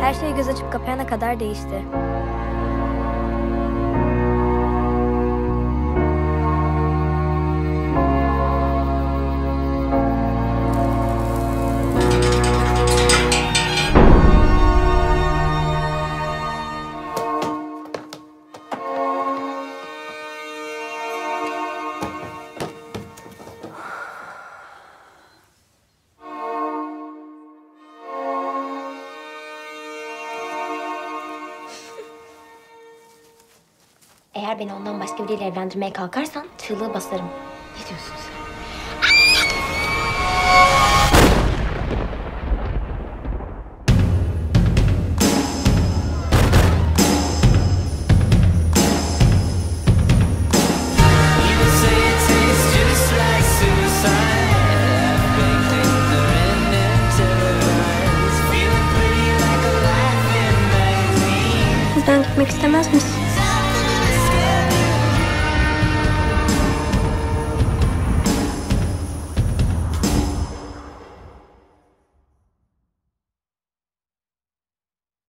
Her şey göz açıp kapayana kadar değişti. Eğer beni ondan başka biriyle evlendirmeye kalkarsan çığlığı basarım. Ne diyorsun sen? Bizden gitmek istemez misin?